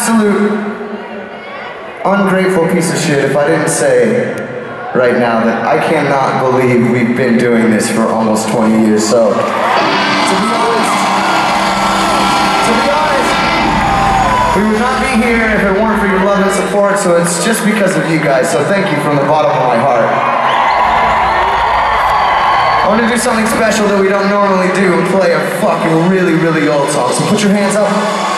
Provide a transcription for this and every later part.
absolute ungrateful piece of shit if I didn't say right now that I cannot believe we've been doing this for almost 20 years. So, to be honest, to be honest, we would not be here if it weren't for your love and support. So it's just because of you guys. So thank you from the bottom of my heart. I want to do something special that we don't normally do and play a fucking really, really old song. So put your hands up.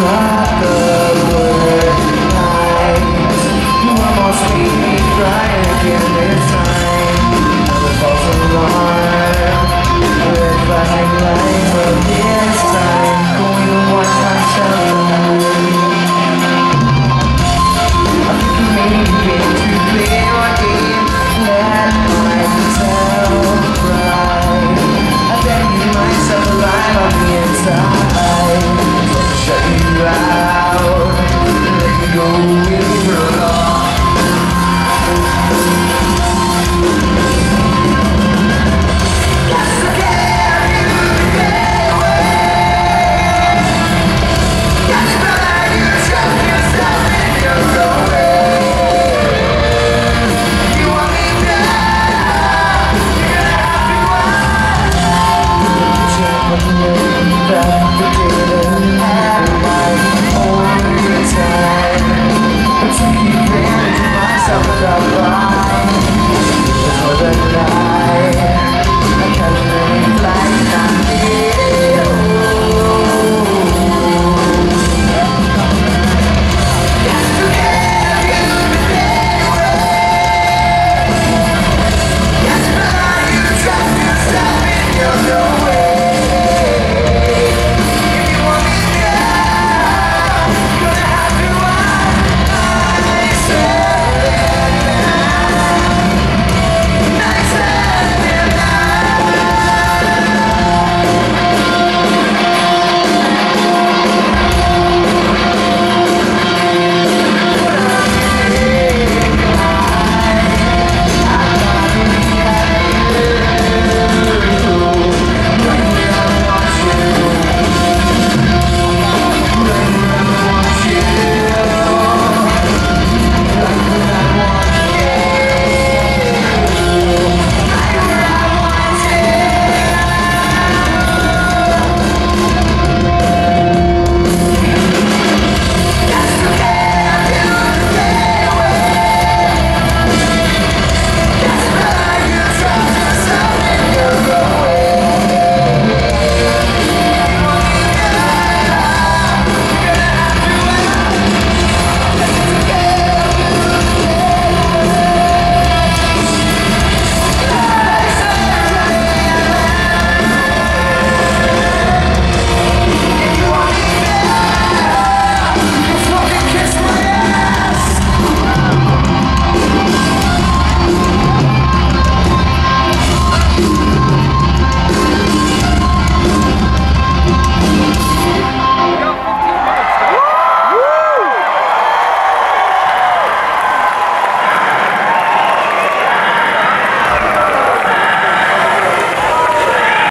stronger